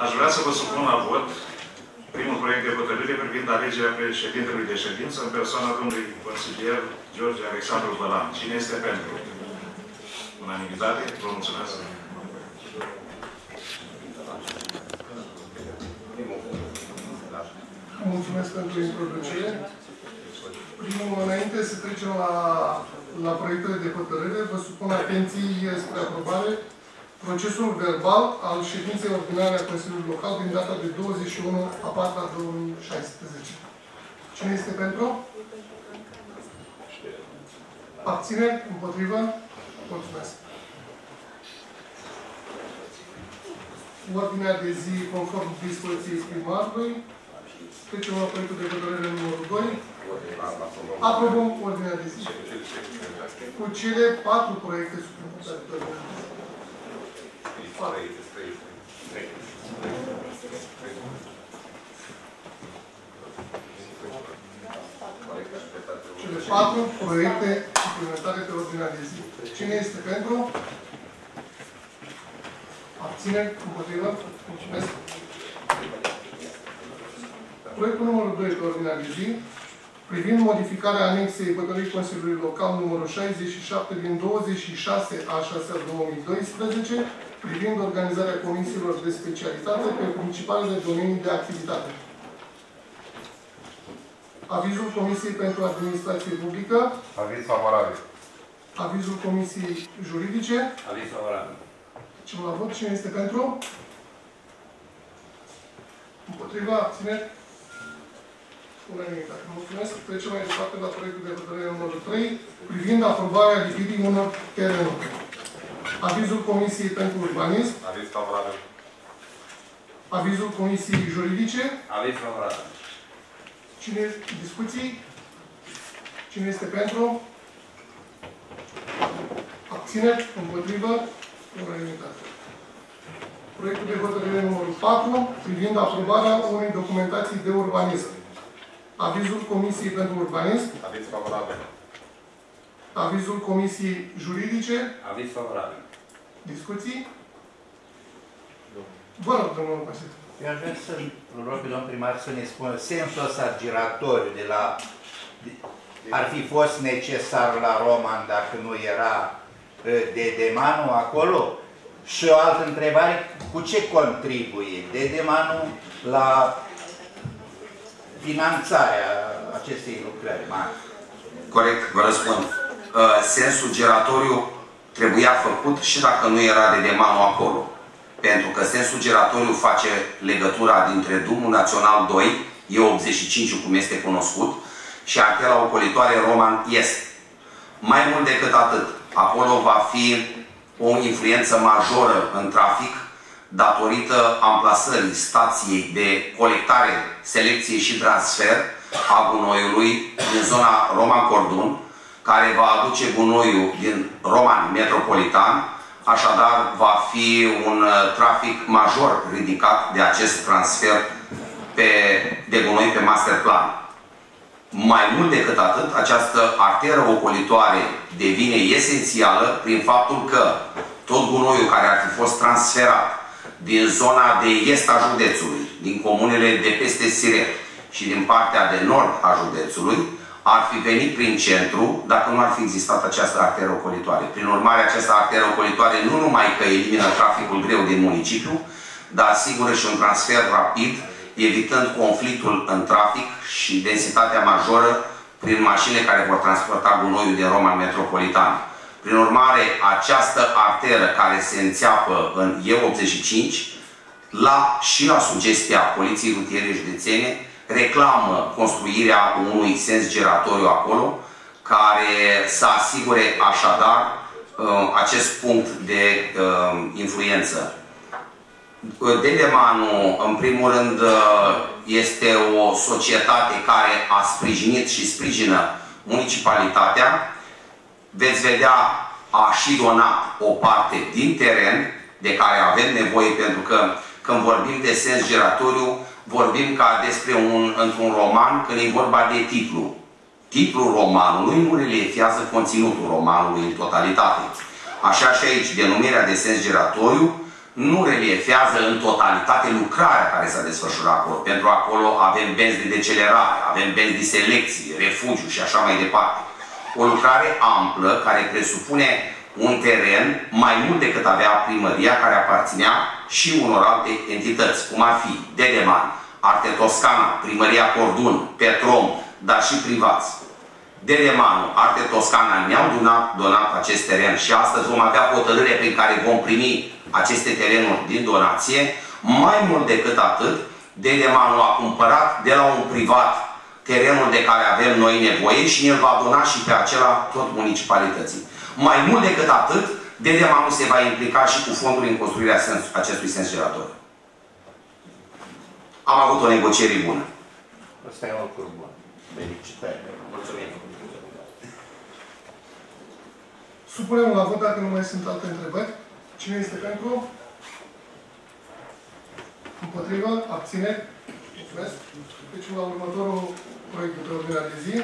Aș vrea să vă supun la vot primul proiect de hotărâre privind alegerea președintelui de ședință în persoana domnului consilier George Alexandru Bălan. Cine este pentru? Unanimitate? Vă mulțumesc. Mulțumesc pentru introducere. Primul, înainte să trecem la, la proiectele de hotărâre, vă supun atenții spre aprobare procesul verbal al ședinței ordinare a Consiliului Local din data de 21 a 4 2016. Cine este pentru? Abține? Împotrivă? Mulțumesc. Ordinea de zi conform dispoziției primarului. Trecem la proiectul de hotărâre numărul 2. Aprobăm ordinea de zi. Cu cele patru proiecte suplimentare de ordinea de zi. Cele patru proiecte suplimentare pe ordinea de zi. Cine este pentru? Abține? Împotrivă? Mulțumesc. Proiectul numărul 2 pe ordinea de zi, privind modificarea anexei hotărârii Consiliului Local numărul 67 din 26 a 6 2012, privind organizarea comisiilor de specialitate pe principalele domenii de activitate. Avizul Comisiei pentru Administrație Publică. Aviz favorabil. Avizul Comisiei Juridice. Aviz favorabil. Ce la vot. Cine este pentru? Împotriva, abțineri? Unanimitate. Mulțumesc. Trecem mai departe la proiectul de hotărâre numărul 3, privind aprobarea lichidii unor terenuri. Avizul Comisiei pentru Urbanism. Aviz favorabil. Avizul Comisiei Juridice. Aviz favorabil. Cine discuții? Cine este pentru? Abțineri? Împotrivă? Unanimitate. Proiectul de hotărâre numărul 4, privind aprobarea unei documentații de urbanism. Avizul Comisiei pentru Urbanism. Aviz favorabil. Avizul Comisiei Juridice. Aviz favorabil. Discuții? Vă rog, domnul Pasit. Eu aș vrea să rog pe domnul primar să ne spună sensul ăsta giratoriu de la... De, ar fi fost necesar la Roman dacă nu era de Demanu acolo? Și o altă întrebare, cu ce contribuie de Demanu la finanțarea acestei lucrări mari? Corect, vă răspund. Sensul giratoriu trebuia făcut și dacă nu era de Demanu acolo. Pentru că sensul giratoriu face legătura dintre Drumul Național 2, E85 cum este cunoscut, și artera ocolitoare Roman Est. Mai mult decât atât, acolo va fi o influență majoră în trafic datorită amplasării stației de colectare, selecție și transfer a gunoiului din zona Roman Cordun, care va aduce gunoiul din Roman Metropolitan Așadar, va fi un uh, trafic major ridicat de acest transfer pe, de gunoi pe master plan. Mai mult decât atât, această arteră ocolitoare devine esențială prin faptul că tot gunoiul care ar fi fost transferat din zona de est a județului, din comunele de peste Siret și din partea de nord a județului, ar fi venit prin centru dacă nu ar fi existat această arteră ocolitoare. Prin urmare, această arteră ocolitoare nu numai că elimină traficul greu din municipiu, dar asigură și un transfer rapid, evitând conflictul în trafic și densitatea majoră prin mașini care vor transporta gunoiul din Roma metropolitan. Prin urmare, această arteră care se înțeapă în E85, la, și la sugestia Poliției Rutiere Județene, reclamă construirea unui sens giratoriu acolo, care să asigure așadar uh, acest punct de uh, influență. Dedemanu, în primul rând, uh, este o societate care a sprijinit și sprijină municipalitatea. Veți vedea, a și donat o parte din teren de care avem nevoie, pentru că când vorbim de sens giratoriu, vorbim ca despre un, într-un roman când e vorba de titlu. Titlul romanului nu reliefiază conținutul romanului în totalitate. Așa și aici, denumirea de sens giratoriu nu reliefează în totalitate lucrarea care s-a desfășurat acolo. Pentru acolo avem benzi de decelerare, avem benzi de selecție, refugiu și așa mai departe. O lucrare amplă care presupune un teren mai mult decât avea primăria care aparținea și unor alte entități, cum ar fi Dedeman, Arte Toscana, Primăria Cordun, Petrom, dar și privați. Dedemanu, Arte Toscana ne-au donat, donat acest teren și astăzi vom avea hotărâre prin care vom primi aceste terenuri din donație. Mai mult decât atât, Dedemanu a cumpărat de la un privat terenul de care avem noi nevoie și ne va dona și pe acela tot municipalității. Mai mult decât atât, Dedemanu se va implica și cu fondul în construirea sens, acestui sens girator. Am avut o negociere bună. Ăsta e un lucru bun. Felicitări. Mulțumim. Supunem la vot dacă nu mai sunt alte întrebări. Cine este pentru? Împotrivă? Abțineri? Mulțumesc. Trecem la următorul proiect de pe ordinea de zi.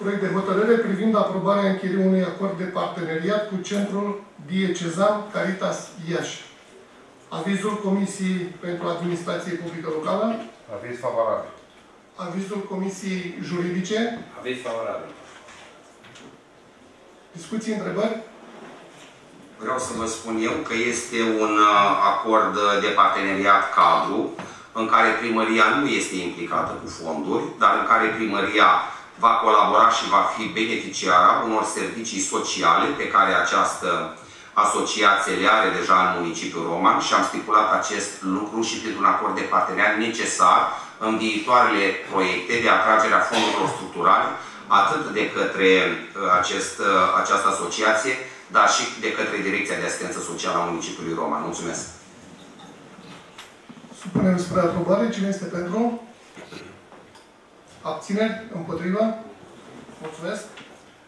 Proiect de hotărâre privind aprobarea încheierii unui acord de parteneriat cu Centrul Diecezan Caritas Iași. Avizul Comisiei pentru Administrație Publică Locală, Aviz favorabil. avizul Comisiei Juridice, Aviz favorabil. discuții, întrebări? Vreau să vă spun eu că este un uh, acord de parteneriat cadru în care primăria nu este implicată cu fonduri, dar în care primăria va colabora și va fi beneficiara unor servicii sociale pe care această asociație le are deja în municipiul Roman și am stipulat acest lucru și printr-un acord de parteneriat necesar în viitoarele proiecte de atragere a fondurilor structurale, atât de către uh, acest, uh, această asociație, dar și de către Direcția de Asistență Socială a municipiului Roman. Mulțumesc! Supunem spre aprobare. Cine este pentru? Abțineri? Împotrivă? Mulțumesc.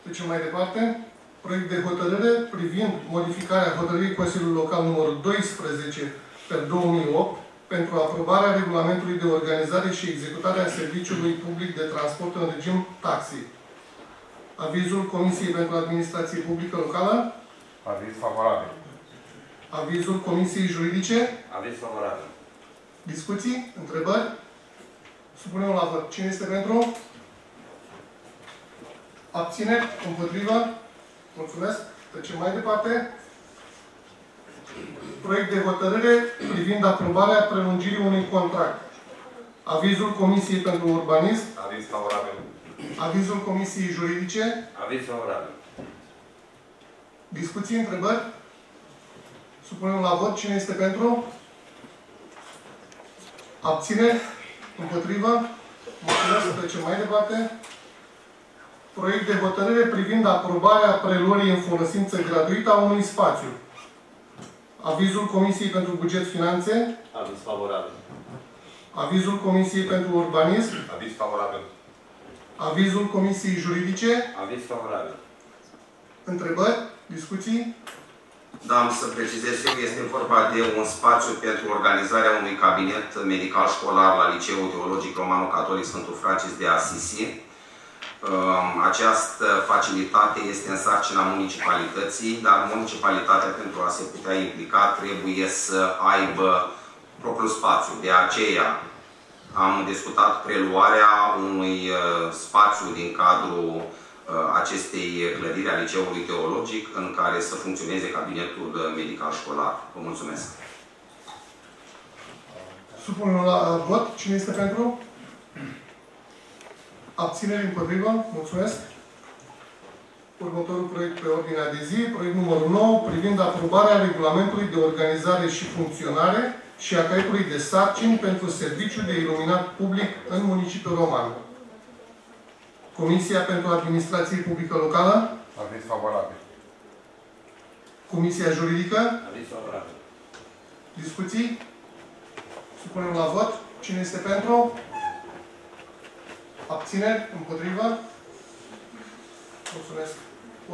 Trecem mai departe. Proiect de hotărâre privind modificarea hotărârii Consiliului Local numărul 12 pe 2008 pentru aprobarea regulamentului de organizare și executare a serviciului public de transport în regim taxi. Avizul Comisiei pentru Administrație Publică Locală, Aviz favorabil. avizul Comisiei Juridice, Aviz favorabil. Discuții? Întrebări? Supunem la vot. Cine este pentru? Abțineri? Împotrivă? Mulțumesc. Trecem mai departe. Proiect de hotărâre privind aprobarea prelungirii unui contract. Avizul Comisiei pentru Urbanism, Aviz favorabil. avizul Comisiei Juridice, Aviz favorabil. discuții, întrebări? Supunem la vot. Cine este pentru? Abține? Împotrivă? Mulțumesc. Trecem mai departe. Proiect de hotărâre privind aprobarea preluării în folosință gratuită a unui spațiu. Avizul Comisiei pentru Buget Finanțe, Aviz favorabil. avizul Comisiei pentru Urbanism, Aviz favorabil. avizul Comisiei Juridice, Aviz favorabil. întrebări, discuții, Da, am să precizez eu, este vorba de un spațiu pentru organizarea unui cabinet medical școlar la Liceul Teologic Romano-Catolic Sfântul Francis de Assisi. Um, Această facilitate este în sarcina municipalității, dar municipalitatea pentru a se putea implica trebuie să aibă propriul spațiu. De aceea am discutat preluarea unui uh, spațiu din cadrul uh, acestei clădiri a Liceului Teologic în care să funcționeze cabinetul uh, medical școlar. Vă mulțumesc! Supunem la uh, vot. Cine este pentru? Abțineri împotrivă? Mulțumesc. Următorul proiect pe ordinea de zi, proiect numărul 9, privind aprobarea regulamentului de organizare și funcționare și a caietului de sarcini pentru serviciul de iluminat public în municipiul Roman. Comisia pentru Administrație Publică Locală, Aviz favorabil. Comisia Juridică, Aviz favorabil. discuții? Supunem la vot. Cine este pentru? Abțineri? Împotrivă? Mulțumesc.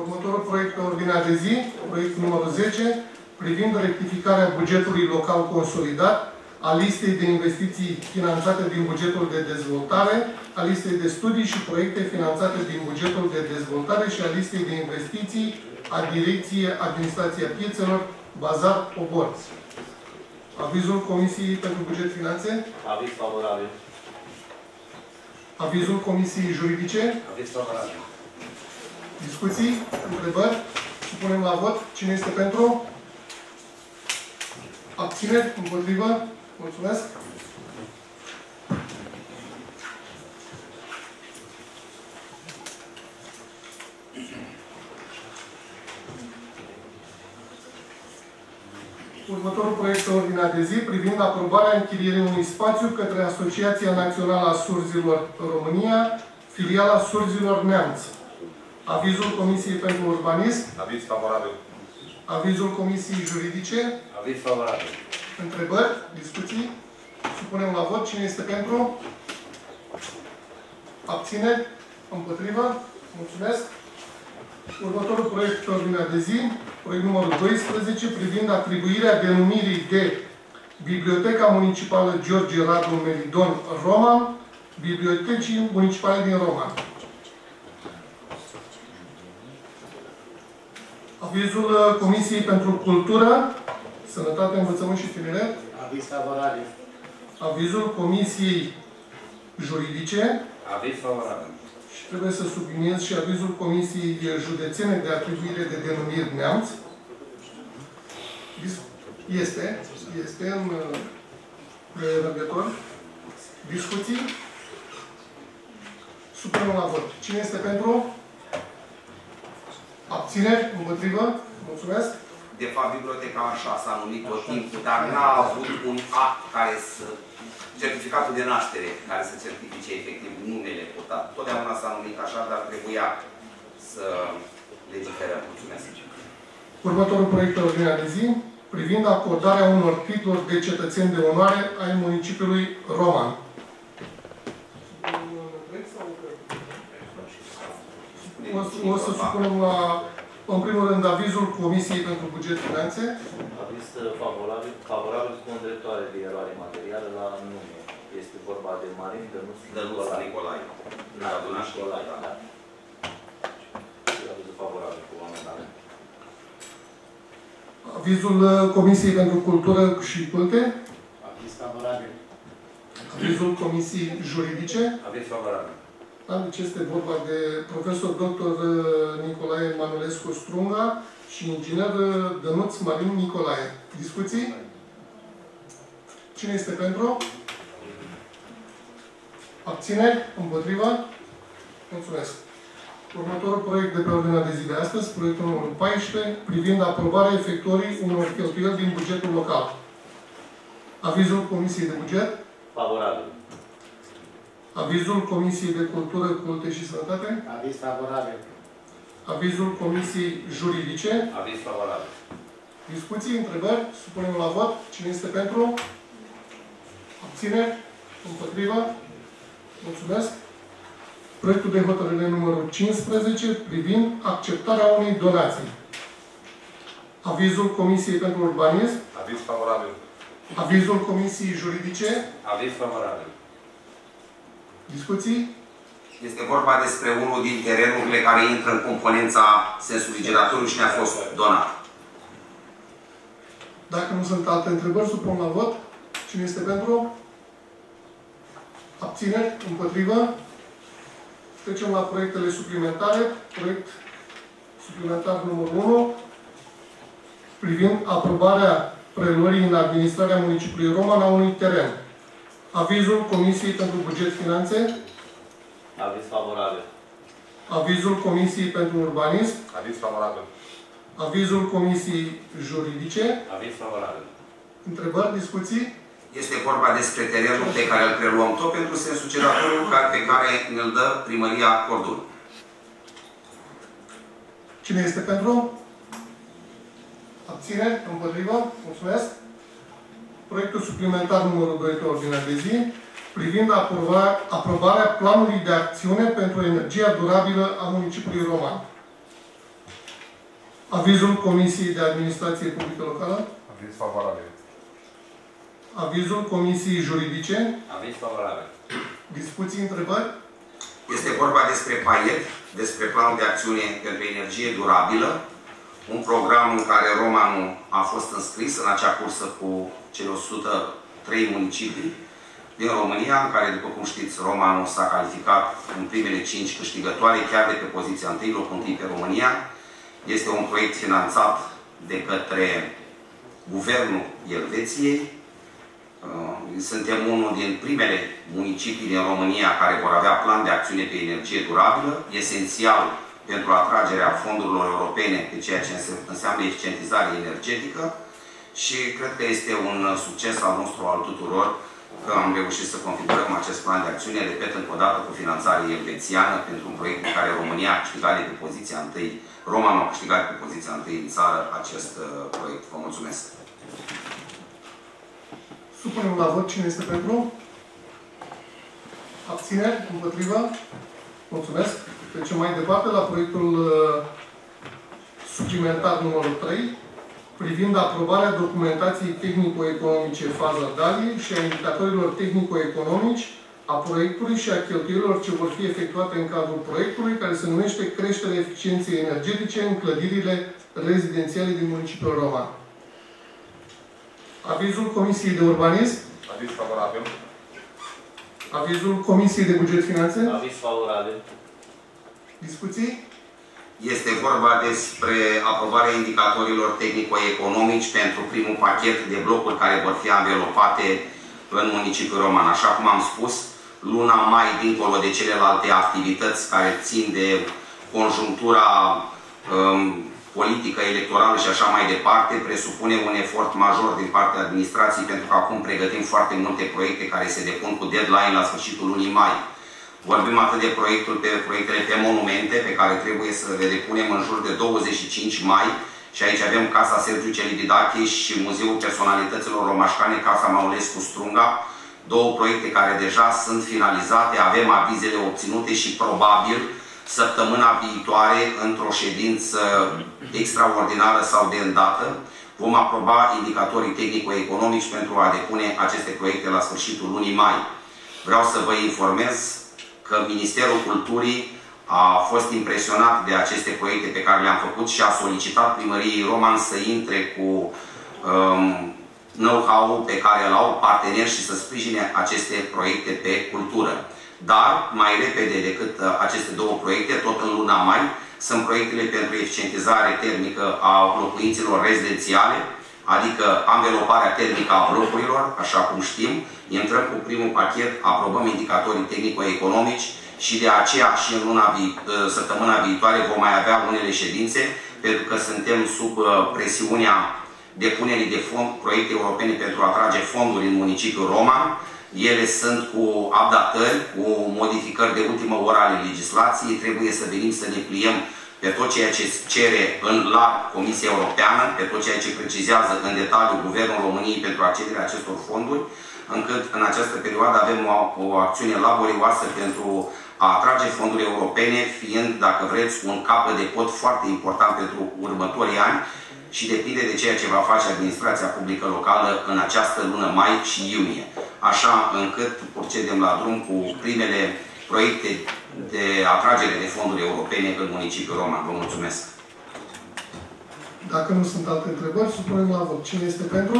Următorul proiect pe ordinea de zi, proiectul numărul 10, privind rectificarea bugetului local consolidat, a listei de investiții finanțate din bugetul de dezvoltare, a listei de studii și proiecte finanțate din bugetul de dezvoltare și a listei de investiții a Direcției Administrația Piețelor Bazar Obor. Avizul Comisiei pentru Buget Finanțe. Aviz favorabil. Avizul Comisiei Juridice. Aviz favorabil. Discuții? Întrebări? Supunem la vot. Cine este pentru? Abțineri? Împotrivă? Mulțumesc. Următorul proiect de ordinea de zi privind aprobarea închirierii unui spațiu către Asociația Națională a Surzilor România, filiala Surzilor Neamț. Avizul Comisiei pentru Urbanism, Aviz favorabil. avizul Comisiei Juridice, Aviz favorabil. întrebări, discuții. Supunem la vot. Cine este pentru? Abțineri? Împotrivă? Mulțumesc. Următorul proiect pe ordinea de zi, proiect numărul 12, privind atribuirea denumirii de Biblioteca Municipală George Radu Meridon Roman, Bibliotecii Municipale din Roman. Avizul uh, Comisiei pentru Cultură, Sănătate, Învățământ și Tineret. Aviz favorabil. Avizul Comisiei Juridice Aviz favorabil. Și trebuie să subliniez și avizul Comisiei Județene de Atribuire de Denumiri Neamț. Dis- Este, este în uh, răgător. Discuții? Supunem la vot. Cine este pentru? Abțineri? Împotrivă? Mulțumesc. De fapt, biblioteca așa s-a numit tot timpul, dar n-a avut un act care să... certificatul de naștere care să certifice efectiv numele putat. Totdeauna s-a numit așa, dar trebuia să legiferăm. Mulțumesc. Următorul proiect de ordinea de zi privind acordarea unor titluri de cetățeni de onoare ai municipiului Roman. O, să- o să supunem la, în primul rând, avizul Comisiei pentru Buget Finanțe. Aviz favorabil, favorabil cu îndreptare de eroare materială la nume. Este vorba de Marin Dănuț Dănuț Nicolae. Da, Adunat Nicolae, da. da. Și avizul favorabil cu amendament. Avizul uh, Comisiei pentru Cultură și Culte. Aviz favorabil. Avizul Comisiei Juridice. Aviz favorabil. Da, deci este vorba de profesor dr. Nicolae Manulescu Strunga și inginer uh, Dănuț Marin Nicolae. Discuții? Cine este pentru? Abțineri? Împotriva? Mulțumesc. Următorul proiect de pe ordinea de zi de astăzi, proiectul numărul 14, privind aprobarea efectuării unor cheltuieli din bugetul local. Avizul Comisiei de Buget, Favorabil. Avizul Comisiei de Cultură, Culte și Sănătate, Aviz favorabil. avizul Comisiei Juridice, Aviz favorabil. discuții, întrebări, supunem la vot. Cine este pentru? Abțineri? Împotriva? Mulțumesc. Proiectul de hotărâre numărul 15 privind acceptarea unei donații. Avizul Comisiei pentru Urbanism, Aviz favorabil. avizul Comisiei Juridice, Aviz favorabil. Discuții, Este vorba despre unul din terenurile care intră în componența sensului giratoriu și ne-a fost donat. Dacă nu sunt alte întrebări, supun la vot. Cine este pentru? Abțineri? Împotrivă? Trecem la proiectele suplimentare. Proiect suplimentar numărul 1 privind aprobarea preluării în administrarea municipiului Roman a unui teren. Avizul Comisiei pentru Buget Finanțe, Aviz favorabil. avizul Comisiei pentru Urbanism, Aviz favorabil. avizul Comisiei Juridice, Aviz favorabil. întrebări, discuții? Este vorba despre terenul pe care îl preluăm tot pentru sensul giratoriu ca- pe care ne-l dă primăria Cordul. Cine este pentru? Abțineri? Împotrivă? Mulțumesc. Proiectul suplimentar numărul 2 pe ordinea de zi privind aprobarea, aprobarea planului de acțiune pentru energia durabilă a municipiului Roman. Avizul Comisiei de Administrație Publică Locală, Aviz favorabil. avizul Comisiei Juridice, Aviz favorabil. discuții, întrebări, Este vorba despre paiet, despre planul de acțiune pentru energie durabilă, un program în care Romanul a fost înscris în acea cursă cu cele 103 municipii din România, în care, după cum știți, Romanul s-a calificat în primele 5 câștigătoare, chiar de pe poziția 1, locul 1 pe România. Este un proiect finanțat de către Guvernul Elveției. Uh, suntem unul din primele municipii din România care vor avea plan de acțiune pe energie durabilă, esențial pentru atragerea fondurilor europene pe ceea ce înseamnă eficientizare energetică și cred că este un succes al nostru, al tuturor, că am reușit să configurăm acest plan de acțiune, repet încă o dată, cu finanțare elvețiană pentru un proiect în care România a câștigat de pe poziția întâi, Roma a câștigat pe poziția întâi în țară acest uh, proiect. Vă mulțumesc! Supunem la vot cine este pentru. Abțineri? Împotrivă? Mulțumesc. Trecem mai departe la proiectul uh, suplimentar numărul 3 privind aprobarea documentației tehnico-economice faza DALI și a indicatorilor tehnico-economici a proiectului și a cheltuielor ce vor fi efectuate în cadrul proiectului, care se numește Creșterea eficienței energetice în clădirile rezidențiale din municipiul Roman. Avizul Comisiei de Urbanism. Aviz favorabil. Avizul Comisiei de Buget Finanțe. Aviz favorabil. Discuții? Este vorba despre aprobarea indicatorilor tehnico-economici pentru primul pachet de blocuri care vor fi anvelopate în municipiul Roman. Așa cum am spus, luna mai, dincolo de celelalte activități care țin de conjunctura um, politică, electorală și așa mai departe, presupune un efort major din partea administrației, pentru că acum pregătim foarte multe proiecte care se depun cu deadline la sfârșitul lunii mai. Vorbim atât de proiectul pe proiectele pe monumente, pe care trebuie să le depunem în jur de 25 mai, și aici avem Casa Sergiu Celibidache și Muzeul Personalităților Romașcane, Casa Maulescu Strunga, două proiecte care deja sunt finalizate, avem avizele obținute și probabil săptămâna viitoare, într-o ședință extraordinară sau de îndată, vom aproba indicatorii tehnico-economici pentru a depune aceste proiecte la sfârșitul lunii mai. Vreau să vă informez că Ministerul Culturii a fost impresionat de aceste proiecte pe care le-am făcut și a solicitat primăriei Roman să intre cu um, know-how pe care îl au parteneri și să sprijine aceste proiecte pe cultură. Dar, mai repede decât uh, aceste două proiecte, tot în luna mai, sunt proiectele pentru eficientizare termică a locuințelor rezidențiale, adică anveloparea termică a blocurilor, așa cum știm, intrăm cu primul pachet, aprobăm indicatorii tehnico-economici și de aceea și în luna vi ă, săptămâna viitoare vom mai avea unele ședințe, pentru că suntem sub ă, presiunea depunerii de fond, proiecte europene pentru a atrage fonduri în municipiul Roma. Ele sunt cu updatări, cu modificări de ultimă oră ale legislației. Trebuie să venim să ne pliem pe tot ceea ce cere în, la Comisia Europeană, pe tot ceea ce precizează în detaliu Guvernul României pentru accederea acestor fonduri, încât în această perioadă avem o, o acțiune laborioasă pentru a atrage fonduri europene, fiind, dacă vreți, un capăt de pod foarte important pentru următorii ani și depinde de ceea ce va face administrația publică locală în această lună mai și iunie. Așa încât procedem la drum cu primele proiecte de atragere de fonduri europene în municipiul Roman. Vă mulțumesc! Dacă nu sunt alte întrebări, supunem la vot. Cine este pentru?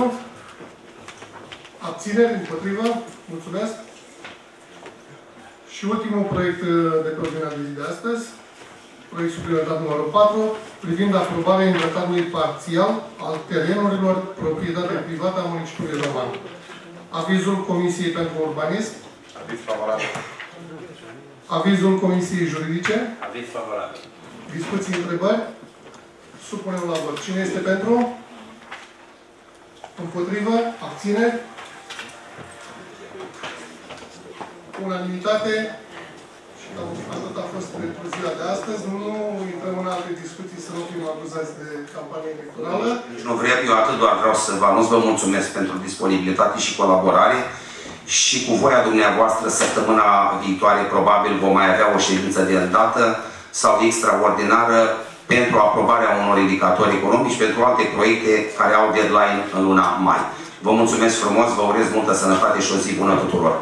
Abțineri? Împotrivă? Mulțumesc! Și ultimul proiect uh, de pe ordinea de zi de astăzi, proiect suplimentar numărul 4, privind aprobarea inventarului parțial al terenurilor proprietate privată a municipiului Roman. Avizul Comisiei pentru Urbanism. Aviz favorabil. Avizul Comisiei Juridice. Aviz favorabil. Discuții, întrebări? Supunem la vot. Cine este pentru? Împotrivă? Abține? Unanimitate? Și cam atât a fost pentru ziua de astăzi. Nu intrăm în alte discuții să nu fim acuzați de campanie electorală. Nici nu vreau, eu atât doar vreau să vă anunț, vă mulțumesc pentru disponibilitate și colaborare și cu voia dumneavoastră săptămâna viitoare probabil vom mai avea o ședință de îndată sau extraordinară pentru aprobarea unor indicatori economici pentru alte proiecte care au deadline în luna mai. Vă mulțumesc frumos, vă urez multă sănătate și o zi bună tuturor!